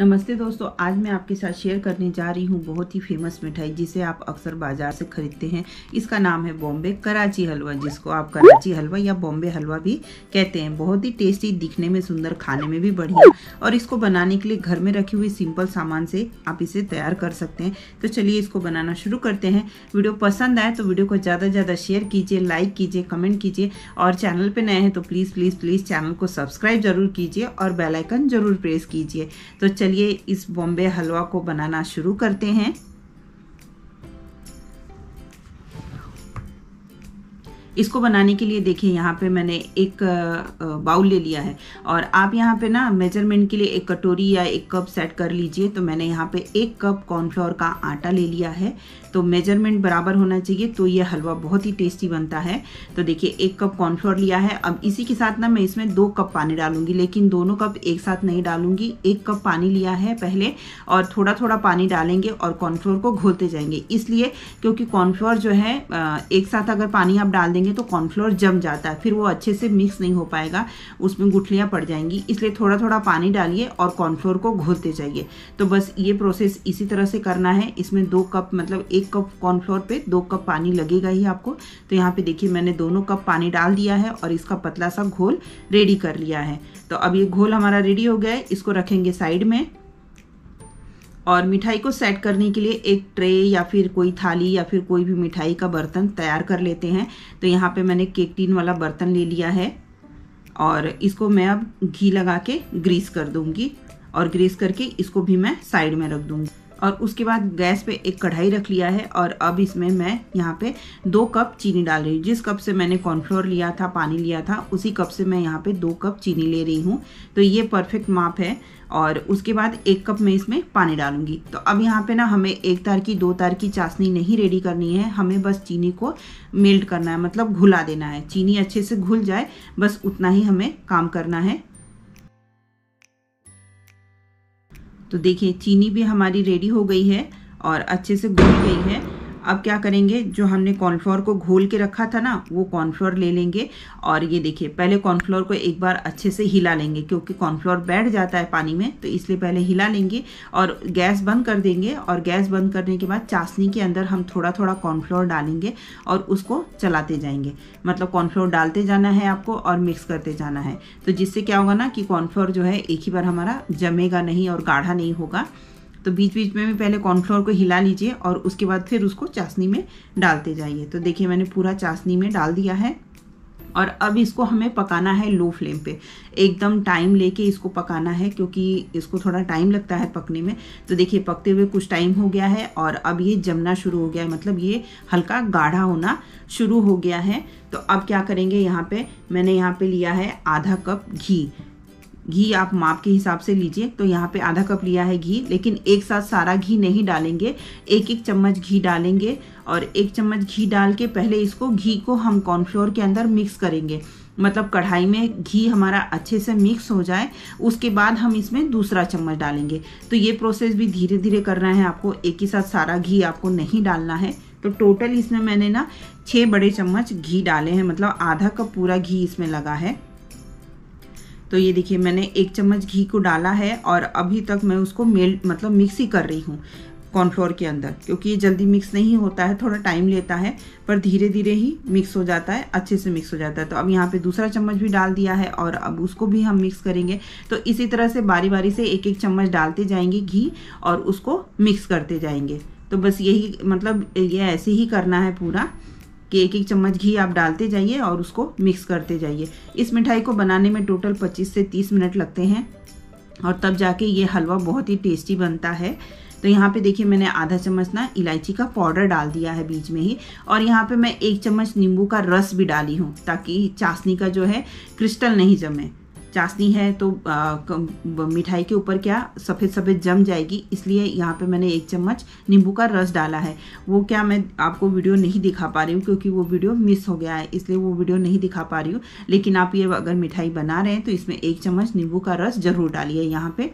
नमस्ते दोस्तों, आज मैं आपके साथ शेयर करने जा रही हूँ बहुत ही फ़ेमस मिठाई जिसे आप अक्सर बाज़ार से खरीदते हैं। इसका नाम है बॉम्बे कराची हलवा, जिसको आप कराची हलवा या बॉम्बे हलवा भी कहते हैं। बहुत ही टेस्टी दिखने में सुंदर, खाने में भी बढ़िया और इसको बनाने के लिए घर में रखी हुई सिंपल सामान से आप इसे तैयार कर सकते हैं। तो चलिए इसको बनाना शुरू करते हैं। वीडियो पसंद आए तो वीडियो को ज़्यादा से ज़्यादा शेयर कीजिए लाइक कीजिए कमेंट कीजिए और चैनल पर नए हैं तो प्लीज़ प्लीज़ प्लीज़ चैनल को सब्सक्राइब ज़रूर कीजिए और बेलाइकन ज़रूर प्रेस कीजिए। तो चलिए इस बॉम्बे हलवा को बनाना शुरू करते हैं। इसको बनाने के लिए देखिए, यहाँ पे मैंने एक बाउल ले लिया है। और आप यहाँ पे ना मेज़रमेंट के लिए एक कटोरी या एक कप सेट कर लीजिए। तो मैंने यहाँ पे एक कप कॉर्नफ्लोर का आटा ले लिया है। तो मेज़रमेंट बराबर होना चाहिए तो ये हलवा बहुत ही टेस्टी बनता है। तो देखिए, एक कप कॉर्नफ्लोर लिया है। अब इसी के साथ ना मैं इसमें दो कप पानी डालूँगी, लेकिन दोनों कप एक साथ नहीं डालूँगी। एक कप पानी लिया है पहले, और थोड़ा थोड़ा पानी डालेंगे और कॉर्नफ्लोर को घोलते जाएँगे। इसलिए, क्योंकि कॉर्नफ्लोर जो है एक साथ अगर पानी आप डाल तो कॉर्नफ्लोर जम जाता है। फिर वो अच्छे से मिक्स नहीं हो पाएगा। उसमें गुठलियाँ पड़ जाएँगी। इसलिए थोड़ा थोड़ा पानी डालिए और कॉर्नफ्लोर को घोलते जाइए। तो बस ये प्रोसेस इसी तरह से करना है। इसमें दो कप मतलब एक कप कॉर्नफ्लोर पे दो कप पानी लगेगा ही आपको। तो यहाँ पे देखिए मैंने दोनों कप पानी डाल दिया है और इसका पतला सा घोल रेडी कर लिया है। तो अब ये घोल हमारा रेडी हो गया है। इसको रखेंगे साइड में। और मिठाई को सेट करने के लिए एक ट्रे या फिर कोई थाली या फिर कोई भी मिठाई का बर्तन तैयार कर लेते हैं। तो यहाँ पे मैंने केक टीन वाला बर्तन ले लिया है और इसको मैं अब घी लगा के ग्रीस कर दूँगी और ग्रीस करके इसको भी मैं साइड में रख दूँगी। और उसके बाद गैस पे एक कढ़ाई रख लिया है और अब इसमें मैं यहाँ पे दो कप चीनी डाल रही हूँ। जिस कप से मैंने कॉर्नफ्लोर लिया था, पानी लिया था, उसी कप से मैं यहाँ पे दो कप चीनी ले रही हूँ। तो ये परफेक्ट माप है और उसके बाद एक कप मैं इसमें पानी डालूँगी। तो अब यहाँ पे ना हमें एक तार की, दो तार की चाशनी नहीं रेडी करनी है। हमें बस चीनी को मेल्ट करना है मतलब घुला देना है। चीनी अच्छे से घुल जाए, बस उतना ही हमें काम करना है। तो देखिए, चीनी भी हमारी रेडी हो गई है और अच्छे से घुल गई है। अब क्या करेंगे? जो हमने कॉर्नफ्लोर को घोल के रखा था ना, वो कॉर्नफ्लोर ले लेंगे। और ये देखिए, पहले कॉर्नफ्लोर को एक बार अच्छे से हिला लेंगे, क्योंकि कॉर्नफ्लोर बैठ जाता है पानी में तो इसलिए पहले हिला लेंगे और गैस बंद कर देंगे। और गैस बंद करने के बाद चाशनी के अंदर हम थोड़ा थोड़ा कॉर्नफ्लोर डालेंगे और उसको चलाते जाएँगे। मतलब कॉर्नफ्लोर डालते जाना है आपको और मिक्स करते जाना है। तो जिससे क्या होगा ना कि कॉर्नफ्लोर जो है, एक ही बार हमारा जमेगा नहीं और गाढ़ा नहीं होगा। तो बीच बीच में भी पहले कॉर्नफ्लोर को हिला लीजिए और उसके बाद फिर उसको चाशनी में डालते जाइए। तो देखिए मैंने पूरा चाशनी में डाल दिया है और अब इसको हमें पकाना है लो फ्लेम पे। एकदम टाइम लेके इसको पकाना है क्योंकि इसको थोड़ा टाइम लगता है पकने में। तो देखिए पकते हुए कुछ टाइम हो गया है और अब ये जमना शुरू हो गया है। मतलब ये हल्का गाढ़ा होना शुरू हो गया है। तो अब क्या करेंगे यहाँ पे? मैंने यहाँ पे लिया है आधा कप घी। घी आप माप के हिसाब से लीजिए। तो यहाँ पे आधा कप लिया है घी, लेकिन एक साथ सारा घी नहीं डालेंगे। एक एक चम्मच घी डालेंगे और एक चम्मच घी डाल के पहले इसको घी को हम कॉर्नफ्लोर के अंदर मिक्स करेंगे। मतलब कढ़ाई में घी हमारा अच्छे से मिक्स हो जाए, उसके बाद हम इसमें दूसरा चम्मच डालेंगे। तो ये प्रोसेस भी धीरे धीरे करना है आपको। एक ही साथ सारा घी आपको नहीं डालना है। तो टोटल इसमें मैंने ना छः बड़े चम्मच घी डाले हैं। मतलब आधा कप पूरा घी इसमें लगा है। तो ये देखिए, मैंने एक चम्मच घी को डाला है और अभी तक मैं उसको मेल्ट मतलब मिक्स ही कर रही हूँ कॉर्नफ्लोर के अंदर, क्योंकि ये जल्दी मिक्स नहीं होता है, थोड़ा टाइम लेता है, पर धीरे धीरे ही मिक्स हो जाता है, अच्छे से मिक्स हो जाता है। तो अब यहाँ पे दूसरा चम्मच भी डाल दिया है और अब उसको भी हम मिक्स करेंगे। तो इसी तरह से बारी बारी से एक एक चम्मच डालते जाएँगे घी और उसको मिक्स करते जाएँगे। तो बस यही मतलब ये ऐसे ही करना है पूरा। कि एक एक चम्मच घी आप डालते जाइए और उसको मिक्स करते जाइए। इस मिठाई को बनाने में टोटल 25 से 30 मिनट लगते हैं और तब जाके ये हलवा बहुत ही टेस्टी बनता है। तो यहाँ पे देखिए मैंने आधा चम्मच ना इलायची का पाउडर डाल दिया है बीच में ही और यहाँ पे मैं एक चम्मच नींबू का रस भी डाली हूँ ताकि चाशनी का जो है क्रिस्टल नहीं जमे। चाशनी है तो मिठाई के ऊपर क्या सफ़ेद सफ़ेद जम जाएगी, इसलिए यहाँ पे मैंने एक चम्मच नींबू का रस डाला है। वो क्या मैं आपको वीडियो नहीं दिखा पा रही हूँ, क्योंकि वो वीडियो मिस हो गया है, इसलिए वो वीडियो नहीं दिखा पा रही हूँ। लेकिन आप ये अगर मिठाई बना रहे हैं तो इसमें एक चम्मच नींबू का रस ज़रूर डालिए यहाँ पर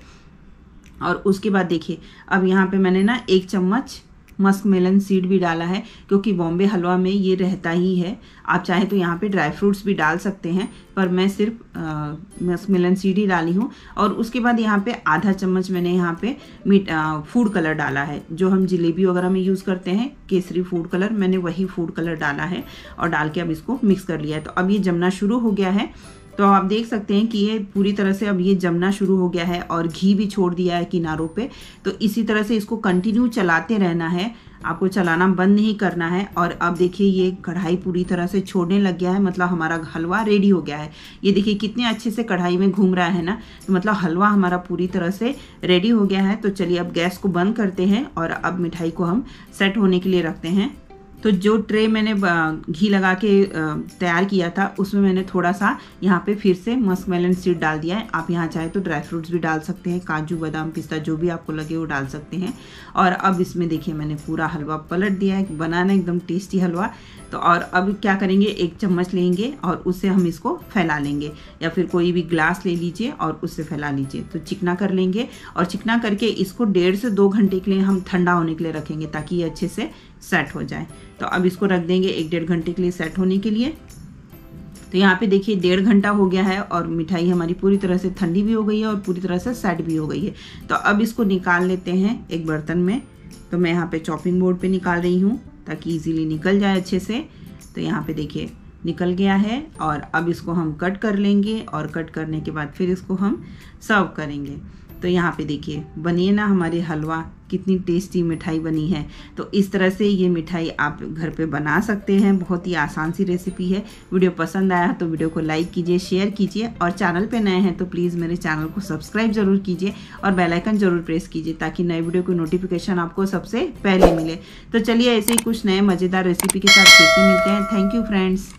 और उसके बाद देखिए, अब यहाँ पर मैंने ना एक चम्मच मस्क मेलन सीड भी डाला है, क्योंकि बॉम्बे हलवा में ये रहता ही है। आप चाहे तो यहाँ पे ड्राई फ्रूट्स भी डाल सकते हैं, पर मैं सिर्फ़ मस्क मेलन सीड ही डाली हूँ। और उसके बाद यहाँ पे आधा चम्मच मैंने यहाँ पे मीट फ़ूड कलर डाला है, जो हम जलेबी वगैरह में यूज़ करते हैं, केसरी फ़ूड कलर, मैंने वही फ़ूड कलर डाला है और डाल के अब इसको मिक्स कर लिया है। तो अब ये जमना शुरू हो गया है। तो आप देख सकते हैं कि ये पूरी तरह से अब ये जमना शुरू हो गया है और घी भी छोड़ दिया है किनारों पे। तो इसी तरह से इसको कंटिन्यू चलाते रहना है। आपको चलाना बंद नहीं करना है और अब देखिए ये कढ़ाई पूरी तरह से छोड़ने लग गया है मतलब हमारा हलवा रेडी हो गया है। ये देखिए कितने अच्छे से कढ़ाई में घूम रहा है ना तो मतलब हलवा हमारा पूरी तरह से रेडी हो गया है। तो चलिए अब गैस को बंद करते हैं और अब मिठाई को हम सेट होने के लिए रखते हैं। तो जो ट्रे मैंने घी लगा के तैयार किया था, उसमें मैंने थोड़ा सा यहाँ पे फिर से मस्क मेलन सीड डाल दिया है। आप यहाँ चाहे तो ड्राई फ्रूट्स भी डाल सकते हैं, काजू, बादाम, पिस्ता, जो भी आपको लगे वो डाल सकते हैं। और अब इसमें देखिए मैंने पूरा हलवा पलट दिया है, बनाना एकदम टेस्टी हलवा। तो और अब क्या करेंगे, एक चम्मच लेंगे और उससे हम इसको फैला लेंगे। या फिर कोई भी ग्लास ले लीजिए और उससे फैला लीजिए। तो चिकना कर लेंगे और चिकना करके इसको डेढ़ से दो घंटे के लिए हम ठंडा होने के लिए रखेंगे ताकि ये अच्छे से सेट हो जाए। तो अब इसको रख देंगे एक डेढ़ घंटे के लिए सेट होने के लिए। तो यहाँ पे देखिए डेढ़ घंटा हो गया है और मिठाई हमारी पूरी तरह से ठंडी भी हो गई है और पूरी तरह से सेट भी हो गई है। तो अब इसको निकाल लेते हैं एक बर्तन में। तो मैं यहाँ पे चॉपिंग बोर्ड पे निकाल रही हूँ ताकि इजीली निकल जाए अच्छे से। तो यहाँ पे देखिए निकल गया है और अब इसको हम कट कर लेंगे और कट करने के बाद फिर इसको हम सर्व करेंगे। तो यहाँ पे देखिए, बनिए ना हमारे हलवा, कितनी टेस्टी मिठाई बनी है। तो इस तरह से ये मिठाई आप घर पे बना सकते हैं, बहुत ही आसान सी रेसिपी है। वीडियो पसंद आया तो वीडियो को लाइक कीजिए शेयर कीजिए और चैनल पे नए हैं तो प्लीज़ मेरे चैनल को सब्सक्राइब ज़रूर कीजिए और बेलाइकन ज़रूर प्रेस कीजिए ताकि नए वीडियो की नोटिफिकेशन आपको सबसे पहले मिले। तो चलिए ऐसे ही कुछ नए मज़ेदार रेसिपी के साथ फिर से मिलते हैं। Thank you friends